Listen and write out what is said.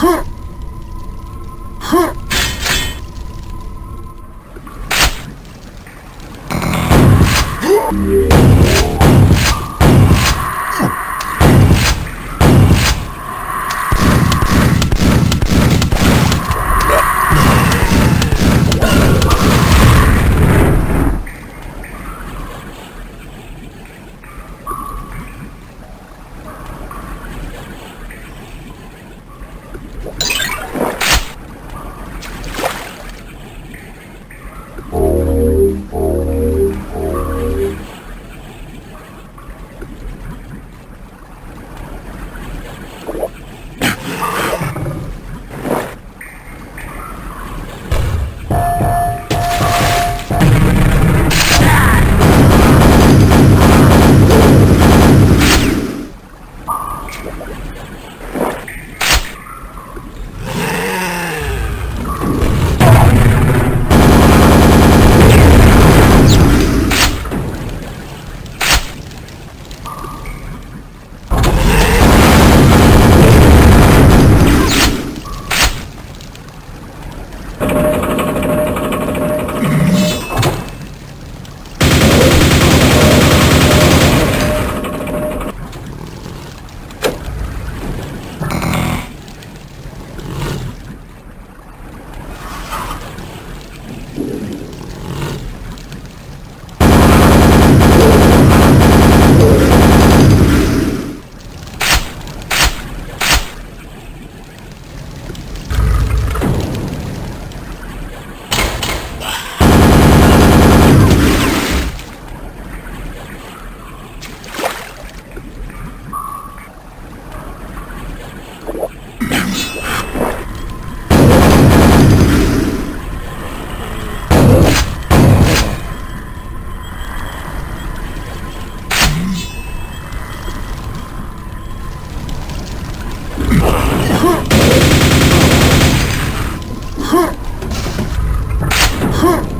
Huh. Yeah. 哼